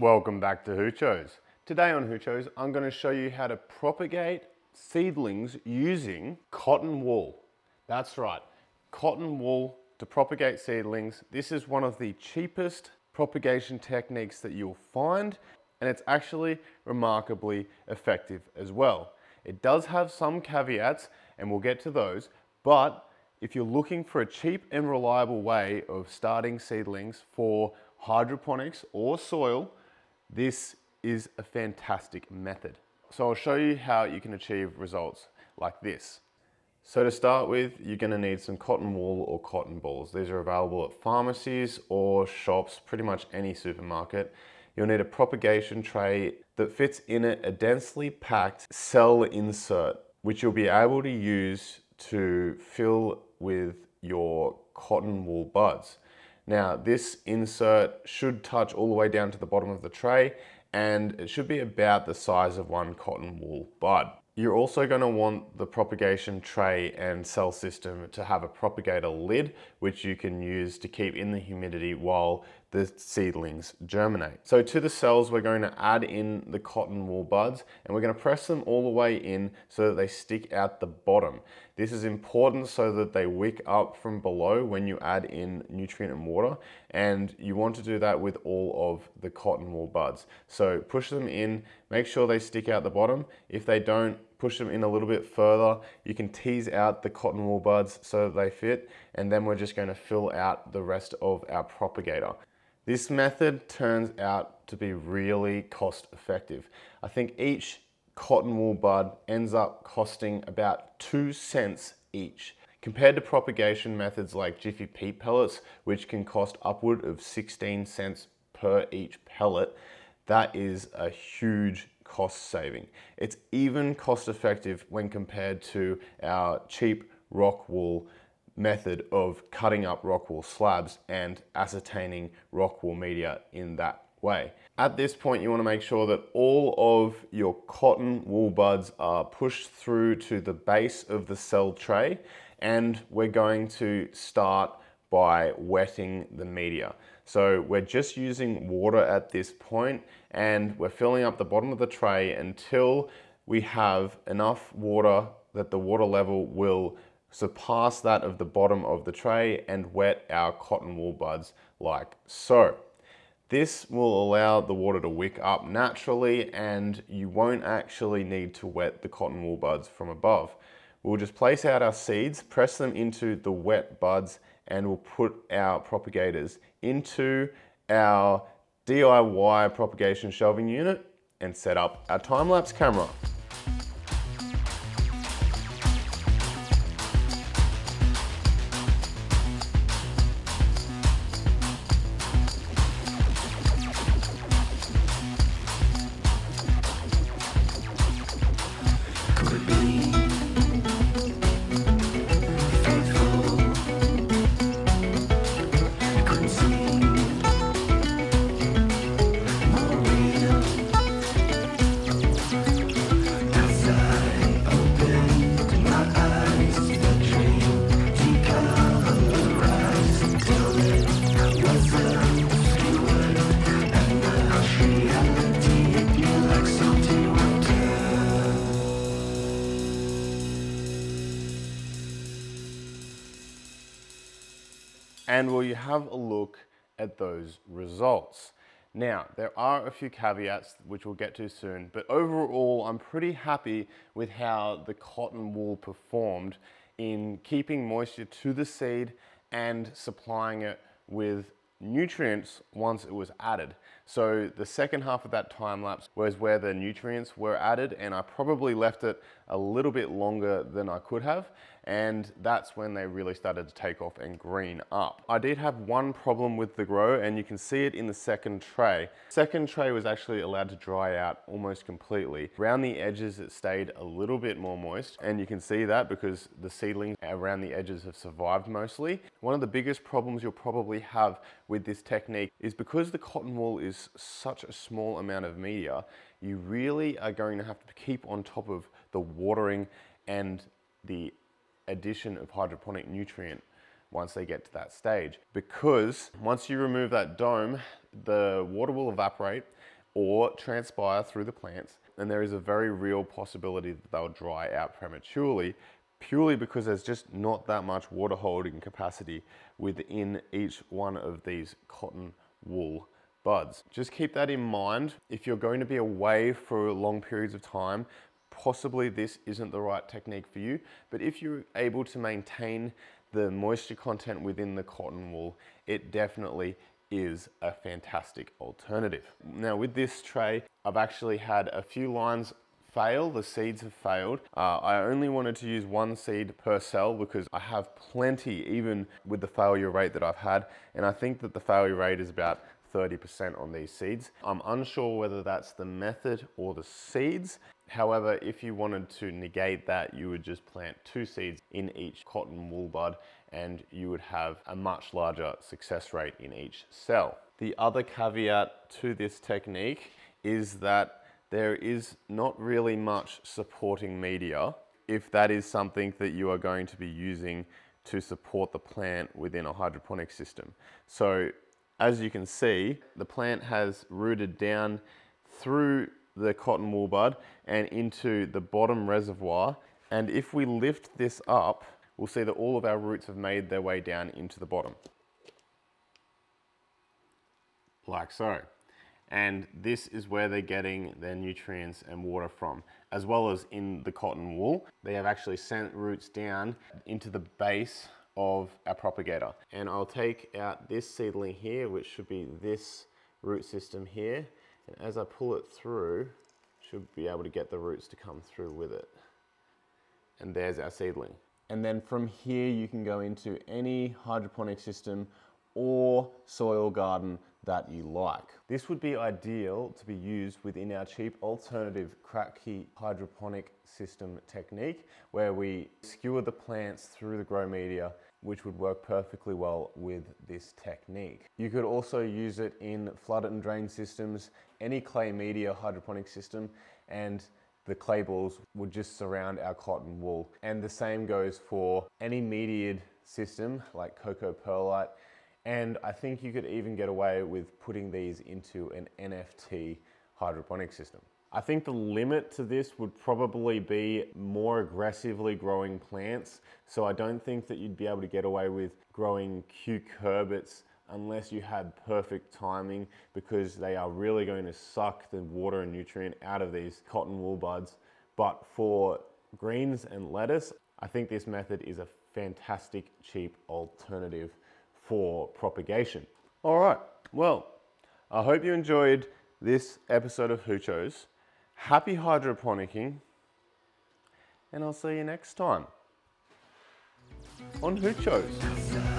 Welcome back to Hoochos. Today on Hoochos, I'm going to show you how to propagate seedlings using cotton wool. That's right, cotton wool to propagate seedlings. This is one of the cheapest propagation techniques that you'll find, and it's actually remarkably effective as well. It does have some caveats, and we'll get to those, but if you're looking for a cheap and reliable way of starting seedlings for hydroponics or soil, this is a fantastic method. So I'll show you how you can achieve results like this. So to start with, you're gonna need some cotton wool or cotton balls. These are available at pharmacies or shops, pretty much any supermarket. You'll need a propagation tray that fits in it a densely packed cell insert, which you'll be able to use to fill with your cotton wool buds. Now this insert should touch all the way down to the bottom of the tray and it should be about the size of one cotton wool bud. You're also going to want the propagation tray and cell system to have a propagator lid, which you can use to keep in the humidity while the seedlings germinate. So to the cells, we're going to add in the cotton wool buds and we're going to press them all the way in so that they stick out the bottom. This is important so that they wick up from below when you add in nutrient and water and you want to do that with all of the cotton wool buds. So push them in, make sure they stick out the bottom. If they don't, push them in a little bit further. You can tease out the cotton wool buds so that they fit, and then we're just gonna fill out the rest of our propagator. This method turns out to be really cost effective. I think each cotton wool bud ends up costing about two cents each. Compared to propagation methods like Jiffy Peat pellets, which can cost upward of 16 cents per each pellet, that is a huge cost saving. It's even cost effective when compared to our cheap rock wool method of cutting up rock wool slabs and ascertaining rock wool media in that way. At this point, you want to make sure that all of your cotton wool buds are pushed through to the base of the cell tray and we're going to start by wetting the media. So we're just using water at this point and we're filling up the bottom of the tray until we have enough water that the water level will surpass that of the bottom of the tray and wet our cotton wool buds like so. This will allow the water to wick up naturally and you won't actually need to wet the cotton wool buds from above. We'll just place out our seeds, press them into the wet buds and we'll put our propagators into our DIY propagation shelving unit and set up our time-lapse camera. And will you have a look at those results. Now, there are a few caveats which we'll get to soon, but overall, I'm pretty happy with how the cotton wool performed in keeping moisture to the seed and supplying it with nutrients once it was added. So the second half of that time lapse was where the nutrients were added and I probably left it a little bit longer than I could have and that's when they really started to take off and green up. I did have one problem with the grow and you can see it in the second tray. Second tray was actually allowed to dry out almost completely. Around the edges it stayed a little bit more moist and you can see that because the seedlings around the edges have survived mostly. One of the biggest problems you'll probably have with this technique is because the cotton wool is such a small amount of media, you really are going to have to keep on top of the watering and the addition of hydroponic nutrient once they get to that stage. Because once you remove that dome, the water will evaporate or transpire through the plants, and there is a very real possibility that they'll dry out prematurely purely because there's just not that much water holding capacity within each one of these cotton wool buds. Just keep that in mind. If you're going to be away for long periods of time, possibly this isn't the right technique for you, but if you're able to maintain the moisture content within the cotton wool, it definitely is a fantastic alternative. Now with this tray, I've actually had a few lines fail, the seeds have failed. Uh, I only wanted to use one seed per cell because I have plenty even with the failure rate that I've had. And I think that the failure rate is about 30% on these seeds. I'm unsure whether that's the method or the seeds. However, if you wanted to negate that, you would just plant two seeds in each cotton wool bud and you would have a much larger success rate in each cell. The other caveat to this technique is that there is not really much supporting media if that is something that you are going to be using to support the plant within a hydroponic system. So as you can see, the plant has rooted down through the cotton wool bud and into the bottom reservoir. And if we lift this up, we'll see that all of our roots have made their way down into the bottom. Like so. And this is where they're getting their nutrients and water from, as well as in the cotton wool. They have actually sent roots down into the base of our propagator. And I'll take out this seedling here, which should be this root system here. And as I pull it through, should be able to get the roots to come through with it. And there's our seedling. And then from here, you can go into any hydroponic system or soil garden that you like. This would be ideal to be used within our cheap alternative Kratky hydroponic system technique where we skewer the plants through the grow media which would work perfectly well with this technique. You could also use it in flood and drain systems, any clay media hydroponic system, and the clay balls would just surround our cotton wool. And the same goes for any mediated system like coco perlite. And I think you could even get away with putting these into an NFT hydroponic system. I think the limit to this would probably be more aggressively growing plants. So I don't think that you'd be able to get away with growing cucurbits unless you had perfect timing because they are really going to suck the water and nutrient out of these cotton wool buds. But for greens and lettuce, I think this method is a fantastic cheap alternative for propagation. All right, well, I hope you enjoyed this episode of Hoochos. Happy hydroponicking, and I'll see you next time on Hoochos.